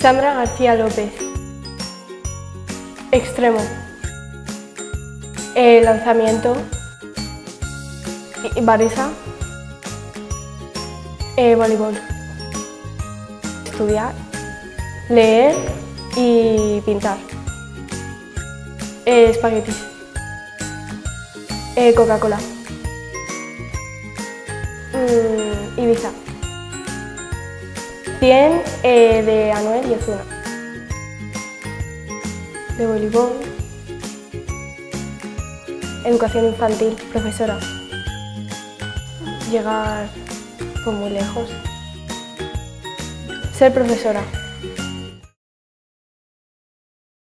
Sandra García López. Extremo. Eh, lanzamiento. Barisa. Eh, voleibol. Estudiar. Leer y pintar. Eh, espaguetis. Coca-Cola. Mm, Ibiza. 100 eh, de Anuel y Ozuna. De voleibol. Educación infantil, profesora. Llegar pues, muy lejos. Ser profesora.